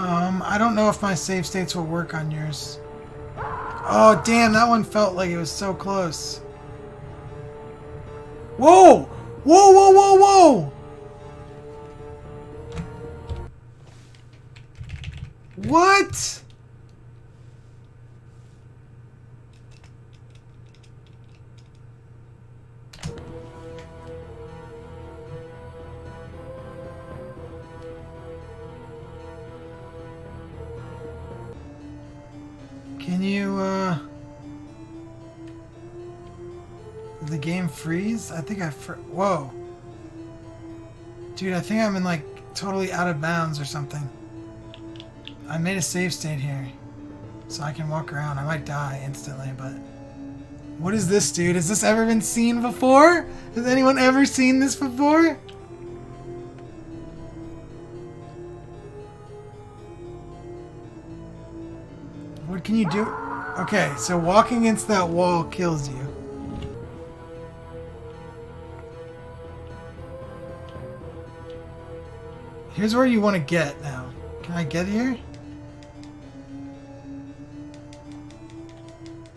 Um, I don't know if my save states will work on yours. Oh, damn, that one felt like it was so close. Whoa! Whoa, whoa, whoa, whoa! What? Can you, uh... The game freeze? I think I fr- Whoa. Dude, I think I'm in, like, totally out of bounds or something. I made a save state here. So I can walk around. I might die instantly, but... What is this, dude? Has this ever been seen before? Has anyone ever seen this before? What can you do? Okay, so walking against that wall kills you. Here's where you want to get now. Can I get here?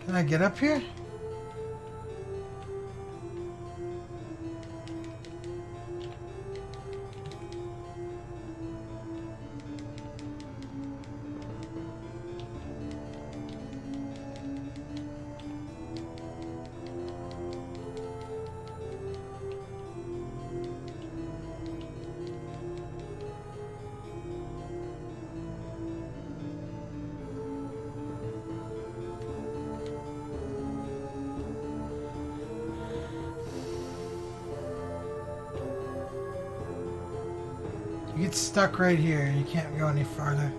Can I get up here? Get stuck right here. You can't go any farther.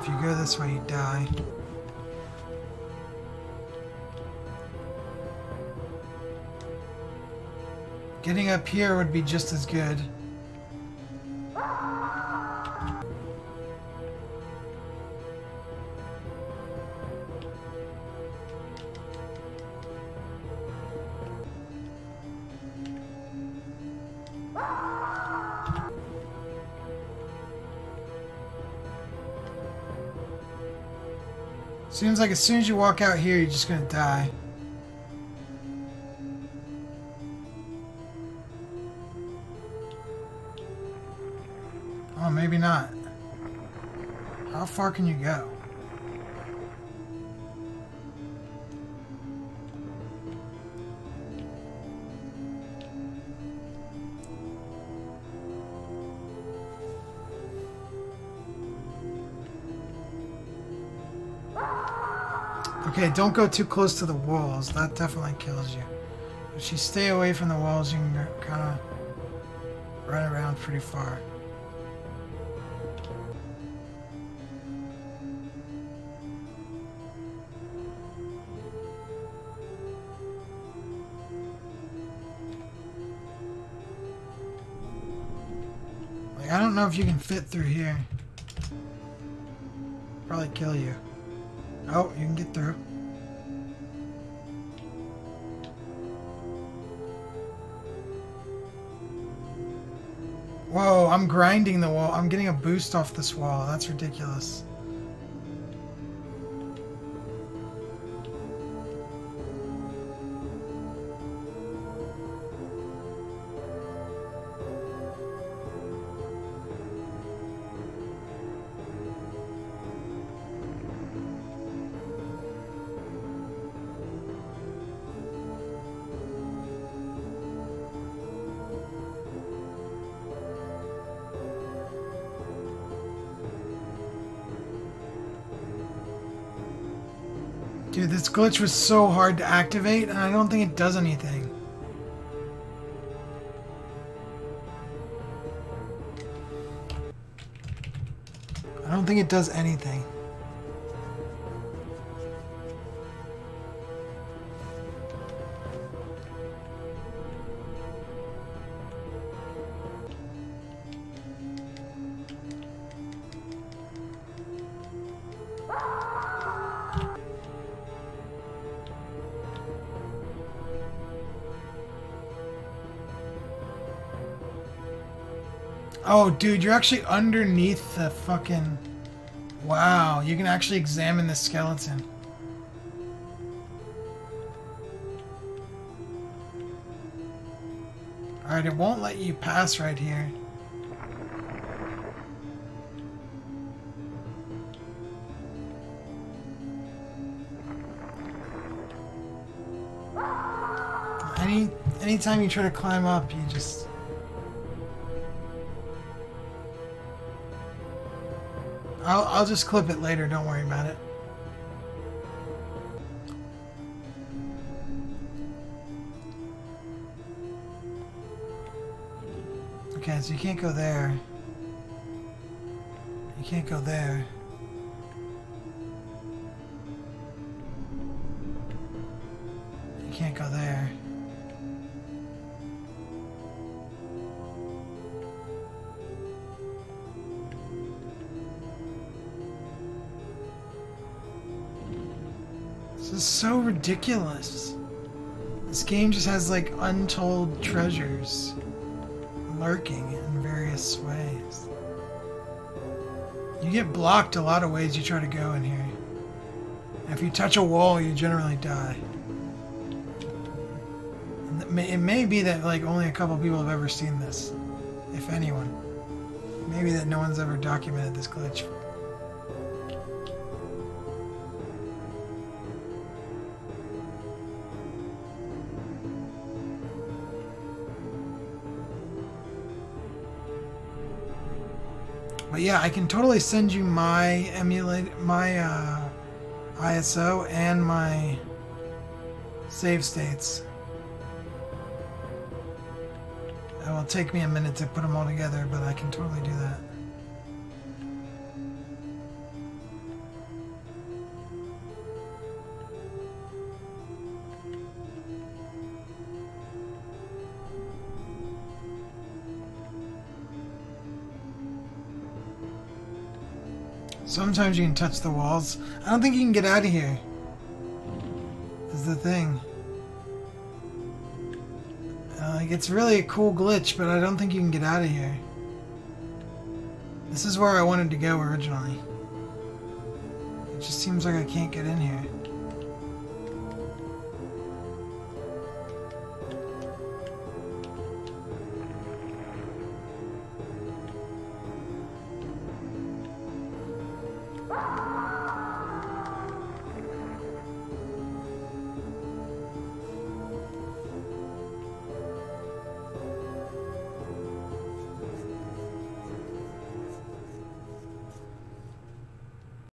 If you go this way, you die. Getting up here would be just as good. Seems like as soon as you walk out here, you're just gonna die. Oh, maybe not. How far can you go? Okay, don't go too close to the walls. That definitely kills you. If you stay away from the walls, you can kind of run around pretty far. Like, I don't know if you can fit through here. Probably kill you. Oh, you can get through. Whoa, I'm grinding the wall. I'm getting a boost off this wall. That's ridiculous. Dude, this glitch was so hard to activate, and I don't think it does anything. I don't think it does anything. Oh, dude, you're actually underneath the fucking... Wow, you can actually examine the skeleton. Alright, it won't let you pass right here. Any anytime you try to climb up, you just I'll I'll just clip it later, don't worry about it. Okay, so you can't go there. You can't go there. You can't go there. This is so ridiculous. This game just has like untold treasures lurking in various ways. You get blocked a lot of ways you try to go in here. If you touch a wall, you generally die. It may be that like only a couple people have ever seen this, if anyone. Maybe that no one's ever documented this glitch. But yeah, I can totally send you my emulate my uh, ISO and my save states. It will take me a minute to put them all together, but I can totally do that. Sometimes you can touch the walls. I don't think you can get out of here. Is the thing. Uh, it's really a cool glitch, but I don't think you can get out of here. This is where I wanted to go originally. It just seems like I can't get in here.